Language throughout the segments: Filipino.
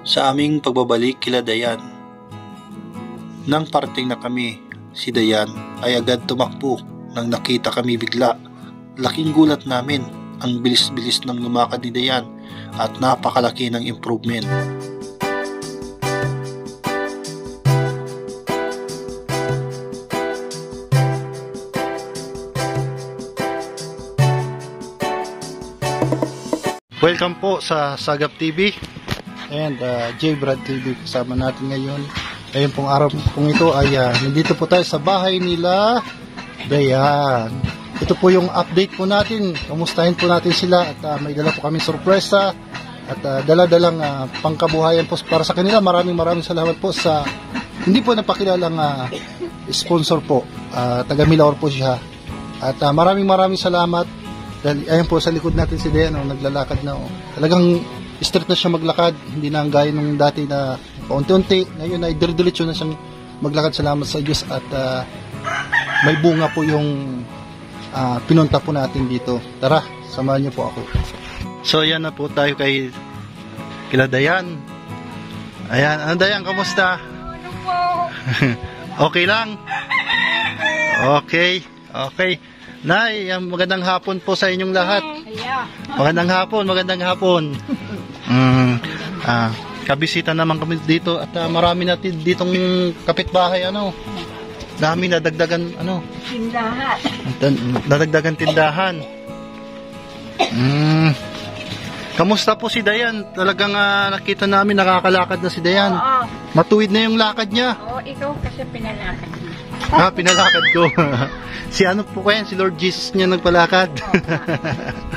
Sa aming pagbabalik kila Dayan, nang parating na kami, si Dayan ay agad tumakbo nang nakita kami bigla. Laking gulat namin ang bilis-bilis ng lumakad ni Dayan at napakalaki ng improvement. Welcome po sa Sagap TV and uh, J Brad TV kasama natin ngayon. Ngayon pong araw pong ito ay uh, nandito po tayo sa bahay nila Dayan. Ito po yung update po natin. Kamustahin po natin sila at uh, may dala po kami sorpresa at uh, dala-dalang uh, pangkabuhayan po para sa kanila. Maraming maraming salamat po sa hindi po napakilalang uh, sponsor po. Uh, taga Milor po siya. At uh, maraming maraming salamat dahil ayan po sa likod natin si Dayan, oh, naglalakad na. Oh. Talagang straight na siya maglakad. Hindi na ang gaya nung dati na paunti-unti. Ngayon ay dire-diretso na siyang maglakad. Salamat sa Diyos at uh, may bunga po yung uh, pinunta po natin dito. Tara, samahan niyo po ako. So yan na po tayo kay kila Dayan. Ayan, ano Dayan, kamusta? okay lang? Okay, okay. Nay, magandang hapon po sa inyong lahat. Magandang hapon, magandang hapon. Mm, ah, kabisita naman kami dito at uh, marami natin ditong kapitbahay ano. Dami nadagdagan ano. Tindahan. Nadagdagan tindahan. Mm. Kamusta po si Dayan? Talagang uh, nakita namin nakakalakad na si Dayan. Oo. Matuwid na yung lakad niya. Oo, ikaw kasi pinalakad mo. Ah, pinalakad ko. si ano po kaya? Si Lord Jesus niya nagpalakad.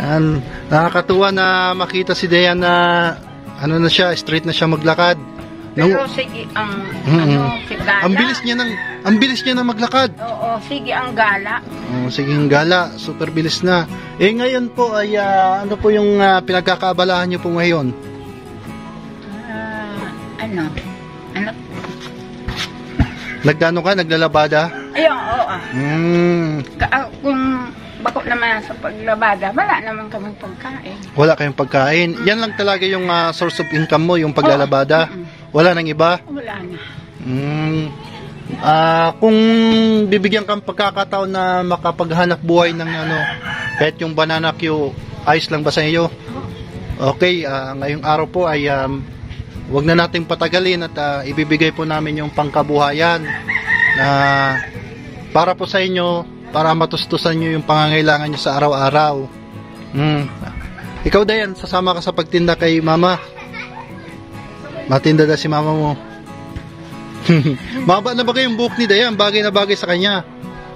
Yan. Nakakatuwa na makita si Dayan na ano na siya, straight na siya maglakad. Pero sige, ang, Mm-mm. ano, si gala. ang bilis niya ng ang bilis niya na maglakad. Oo, sige, ang gala. Oh, sige gala, super bilis na. Eh ngayon po ay ah, ano po yung ah, pinagkakaabalahan niyo po ngayon? Ah, ano? Ano? Nagdano ka, naglalabada? Ayun, oo. ah. Hmm, Ka- ah, kung bako naman sa paglabada, wala naman kaming pagkain. wala kayong pagkain. Yan lang talaga yung ah, source of income mo, yung paglalabada. Mm-mm. Wala nang iba? Wala na. Hmm. Ah, kung bibigyan kang pagkakataon na makapaghanap buhay ng ano, kahit yung banana Q, ayos lang ba sa iyo? Okay, ah, ngayong araw po ay um, wag na nating patagalin at ah, ibibigay po namin yung pangkabuhayan na para po sa inyo, para matustusan nyo yung pangangailangan nyo sa araw-araw. Hmm. Ikaw, Dayan, sasama ka sa pagtinda kay mama. Matinda na si mama mo. Maba na ba kayong buhok ni Dayan? Bagay na bagay sa kanya.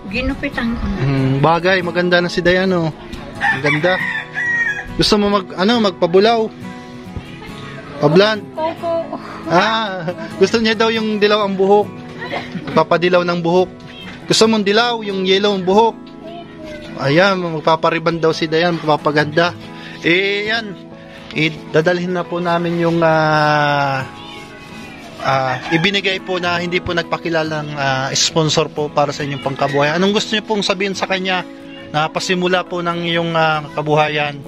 Ginupitan ko na. Hmm, bagay, maganda na si Dayan, oh. Ang ganda. Gusto mo mag, ano, magpabulaw? Pablan? Ah, gusto niya daw yung dilaw ang buhok. Papadilaw ng buhok. Gusto mong dilaw, yung yellow ang buhok. Ayan, magpapariban daw si Dayan, magpapaganda. Eh, yan. Eh, dadalhin na po namin yung ah, ah, ibinigay po na hindi po nagpakilalang ah, sponsor po para sa inyong pangkabuhayan. Anong gusto niyo pong sabihin sa kanya na pasimula po ng iyong ah, kabuhayan?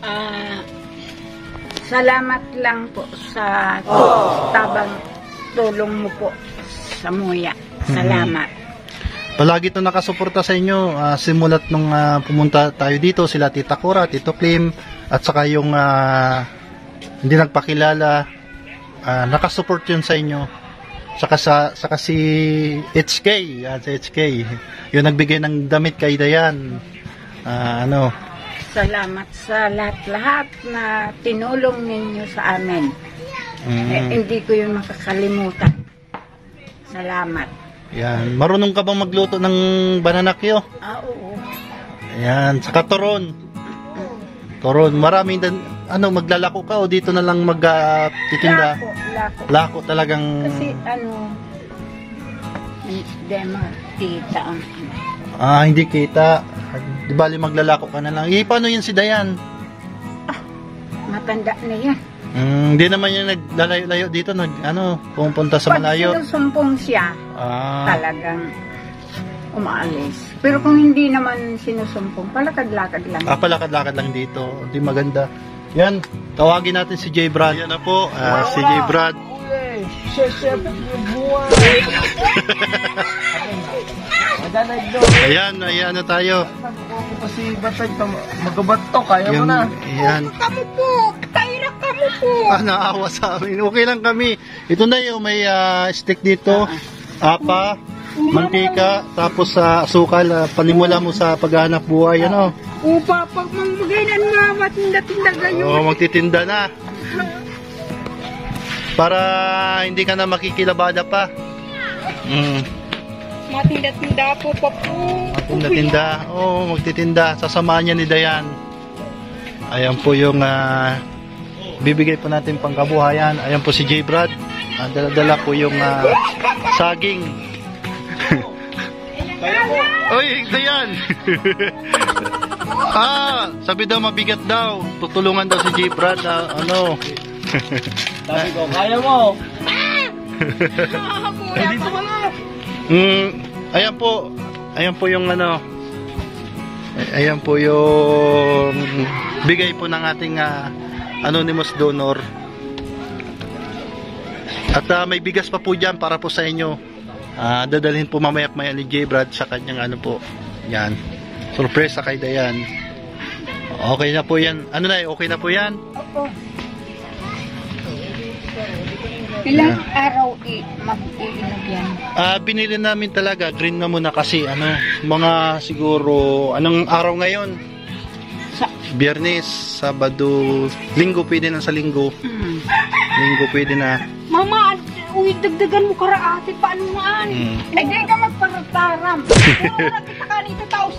Ah, salamat lang po sa tabang tulong mo po sa muya. Salamat. Palagi ito nakasuporta sa inyo ah, simulat nung ah, pumunta tayo dito sila Tita Cora, Tito Clim at saka yung ah, hindi nagpakilala ah, nakasupport yun sa inyo saka sa saka si HK si HK yung nagbigay ng damit kay Dayan Ah, ano Salamat sa lahat-lahat na tinulong ninyo sa amin. mm, Eh, hindi ko yun makakalimutan. Salamat. Yan marunong ka bang magluto ng banana kyo Ah, oo. Ayan, saka toron. Toron, maraming dan, ano, maglalako ka o dito na lang magtitinda? Lako, lako. Lako talagang, Kasi ano, hindi makita ang ano. ah, hindi kita. Di bali maglalako ka na lang. Eh, paano yun si Dayan? Matanda na yan. Mm, Hindi naman yung naglalayo-layo dito, nag, ano, pumupunta sa Pag malayo. sinusumpong siya, Ah, talagang umaalis. Pero kung hindi naman sinusumpong, palakad-lakad lang. ah palakad-lakad lang dito. Di maganda. Yan, tawagin natin si J. Brad. Yan na po, ah, si J. Brad. Buhay. Madanay do. Ayan, ayan na tayo. Ako pa si Batay, magabat to, kaya mo na. ayan. Kamo po! Kailan kamo po! Ah, naawa sa amin. Okay lang kami. Ito na yung may ah, stick dito. Apa, mantika, tapos sa asukal, ah, panimula mo sa paghahanap buhay. Ano? Upa, pag mamagay na mga tinda-tinda kayo. Oo, magtitinda na. Para hindi ka na makikilabada pa. Mm. Matinda-tinda po pa po. Magtitinda. Oo, magtitinda. Sasamahan niya ni Dayan. Ayan po yung ah, bibigay po natin pangkabuhayan. Ayan po si J. Brad. Ah, dala-dala po yung ah, saging. Oy, Dayan! ah, sabi daw mabigat daw. Tutulungan daw si J. Brad na ano. Sabi ko, kaya mo. Eh, dito ka na. Mm, ayan po. Ayan po yung ano. ay- Ayan po yung bigay po ng ating ah, anonymous donor. At ah, may bigas pa po dyan para po sa inyo. Ah, dadalhin po mamaya maya ni J. Brad sa kanyang ano po. Yan. Surprise sa kay Dayan. Okay na po yan. Ano na, okay na po yan? Ilang araw i mag-iinog yan? Ah, binili namin talaga green na muna kasi ano, mga siguro anong araw ngayon? Sa, Biyernes, Sabado, Linggo pwede na sa Linggo. hmm. Linggo pwede na. Mama, uy, dagdagan mo karaati, paano maan? Mm. Ay, di ka magparataram. Puro na kita ka nito tao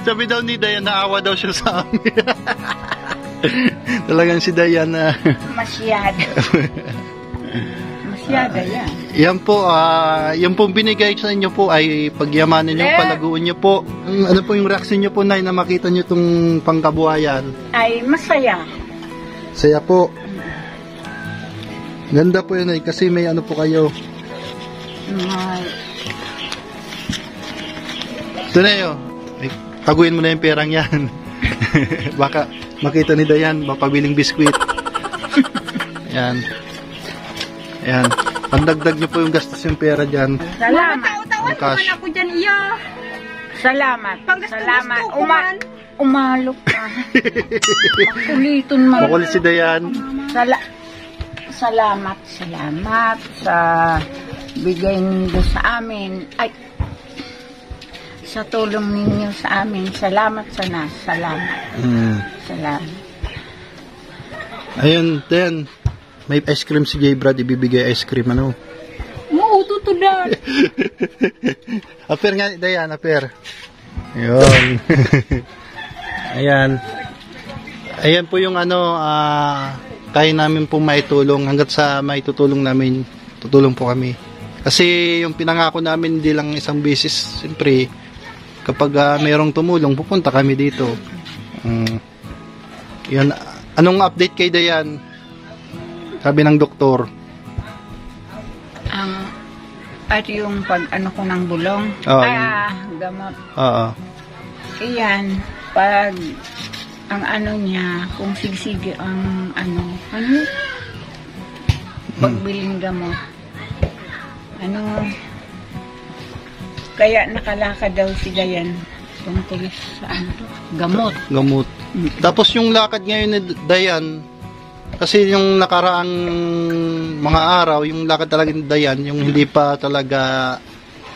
Sabi daw ni Dayan, naawa daw siya sa amin. Talagang si Dayan na Masyado. Masyado yan. yan po, ah, yung pong binigay sa inyo po ay pagyamanin Eh. palaguin nyo po. Ano po yung reaction nyo po, Nay, na makita nyo itong pangkabuhayan? Ay, masaya. Saya po. Ganda po yun, Nay, kasi may ano po kayo. May, Ito na yun. Ay, taguin mo na yung perang yan. Baka makita ni Dayan, mapabiling biskwit. Yan. Yan. Pandagdag niyo po yung gastos yung pera dyan. salamat. Yung cash. ako dyan, iya. Salamat. Salamat. Uma umalok ka. Makuliton man. Makulit si Dayan. Sala salamat, salamat sa bigay niyo sa amin. Ay, sa tulong ninyo sa amin. Salamat sana. Salamat. Hmm. Salamat. Ayun, Dayan. May ice cream si J. Brad, ibibigay ice cream, ano? Muuto to dad. Aper nga, Dayan, aper. Ayun. Ayan. Ayan po yung ano, ah, kaya namin po maitulong. Hanggat sa maitutulong namin, tutulong po kami. Kasi yung pinangako namin hindi lang isang beses, siyempre, kapag ah, mayroong tumulong, pupunta kami dito. Mm. Yan. Anong update kay Dayan? Sabi ng doktor. Ang at yung pag ano ko ng bulong. Oo, ah, gamot. Oo. Iyan, pag ang ano niya, kung sigsigi ang ano, ano, pagbiling gamot. Ano, kaya nakalakad daw si Dayan tungkol sa ano to, gamot. gamot. Tapos yung lakad ngayon ni Dayan, kasi yung nakaraang mga araw, yung lakad talaga ni Dayan, yung hindi pa talaga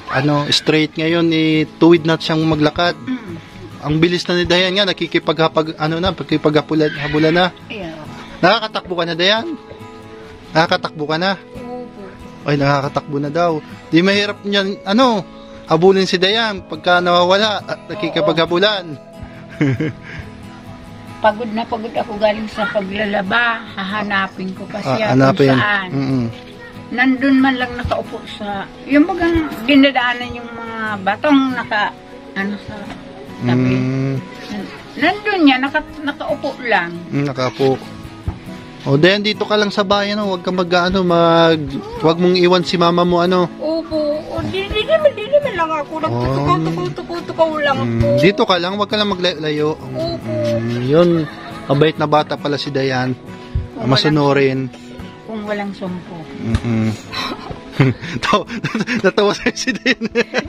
ano, straight ngayon, eh, tuwid na siyang maglakad. Mm. Ang bilis na ni Dayan nga, nakikipaghapag, ano na, nakikipaghabulan habula na. Ayaw. Nakakatakbo ka na, Dayan? Nakakatakbo ka na? Ay, nakakatakbo na daw. Di mahirap niyan, ano, habulin si Dayan pagka nawawala at nakikipaghabulan. Pagod na pagod ako galing sa paglalaba. Hahanapin ko pa siya Ah, hanapin. kung saan. Mm-mm. Nandun man lang nakaupo sa... Yung bagang dinadaanan yung mga batong naka... Ano sa tabi. Mm, Nandun niya, naka, nakaupo lang. mm, nakapo. O, then dito ka lang sa bayan, no? Huwag kang mag, ano, mag, huwag mong iwan si mama mo, ano. Opo, o di, di naman, di naman lang ako. Nagtutukaw-tukaw-tukaw lang po. Mm, dito ka lang, wag ka lang maglayo. Opo. Mm, yun, mabait na bata pala si Dayan. Kung Masunurin. Kung walang sumpo. Mm-mm. Taw- Natawa sa'yo si Dayan.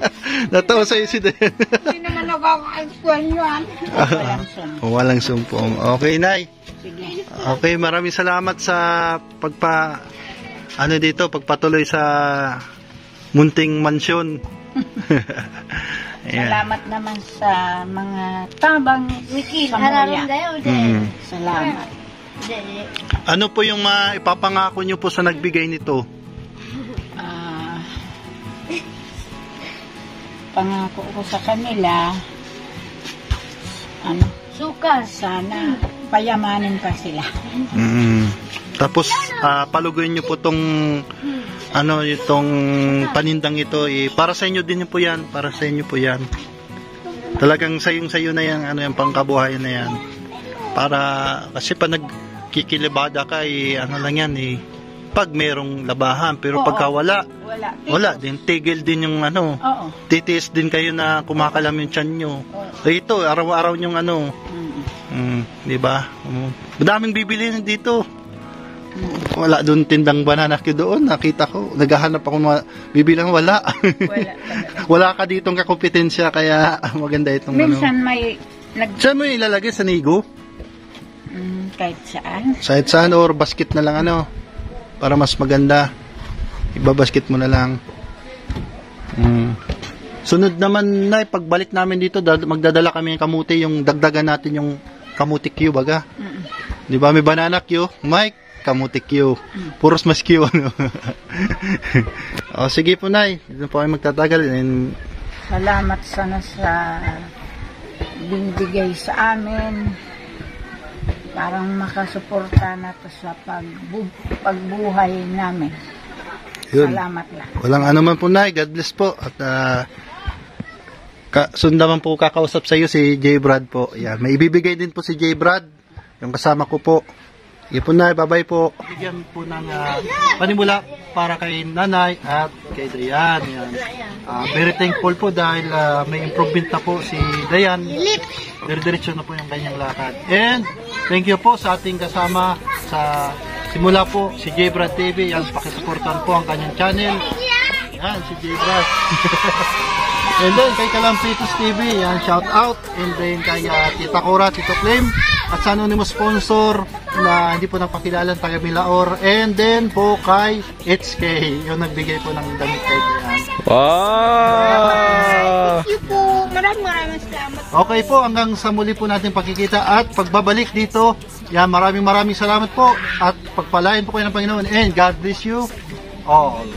Natawa sa'yo si Dayan. Hindi naman nakaka-explain yan. Walang. Walang sumpong. Okay, Nay. Sige. Okay, maraming salamat sa pagpa ano dito, pagpatuloy sa munting mansyon. Salamat naman sa mga tabang Wiki, Sa hararam mulya. dayo. Mm. Salamat. Ano po yung maipapangako nyo po sa nagbigay nito? Ah, pangako ko sa kanila, ano, Suka. sana payamanin pa sila. Mm. Tapos ah, paluguin nyo po tong ano itong panindang ito eh, para sa inyo din po yan, para sa inyo po yan. Talagang sayong sayo na yan, ano yung pangkabuhayan na yan. Para kasi pa nagkikilibada ka eh, ano lang yan eh, pag merong labahan, pero Oo. pagka wala, Wala. wala din, tigil din yung ano, Oo. titiis din kayo na kumakalam yung tiyan nyo. Oo. Eh, ito, araw-araw yung ano, Mm. mm, di ba? Um, madaming bibili dito. Mm. Wala doon tindang banana ko doon. Nakita ko. Naghahanap ako mga bibilang wala. Wala wala ka ditong kakompetensya kaya maganda itong ano. Minsan may nag Saan mo ilalagay? Sa nigo? mm, kahit saan. Side saan or basket na lang ano? Para mas maganda. Ibabasket mo na lang. Mm. Sunod naman na pagbalik namin dito, dad- magdadala kami ng kamuti, yung dagdagan natin yung kamuti Q baga. Mm. Di ba may banana Q? Mike, kamuti Q. Puros mas Q. Ano? o, sige po, Nay. Dito po kayo magtatagal. And, Salamat sana sa binibigay sa amin. Parang makasuporta na to sa pagbu- pagbuhay namin. yun. Salamat lang. Walang ano man po, Nay. God bless po. At uh, ka, sundaman po kakausap sa iyo si J. Brad po. Yan. May ibibigay din po si J. Brad. Yung kasama ko po. Sige po, Nay. Bye-bye po. Bigyan po ng uh, panimula para kay Nanay at kay Dayan. Yan. Ah, very thankful po dahil ah, may improvement na po si Dayan. Dire-diretso na po yung kanyang lakad. And thank you po sa ating kasama sa simula po si J. Brad TV. Yan, pakisuportan po ang kanyang channel. Yan, si J. And then kay Kalampitos TV, yan, shout out. And then kay ah, Tita Cora, Tito Claim. At sa anonymous sponsor na hindi po napakilala, taga Milaor. And then po kay HK, yung nagbigay po ng damit kay yan. Wow! Thank you po. Maraming maraming salamat. Okay po, hanggang sa muli po natin pagkikita at pagbabalik dito. Yan, maraming maraming salamat po at pagpalain po kayo ng Panginoon and God bless you all.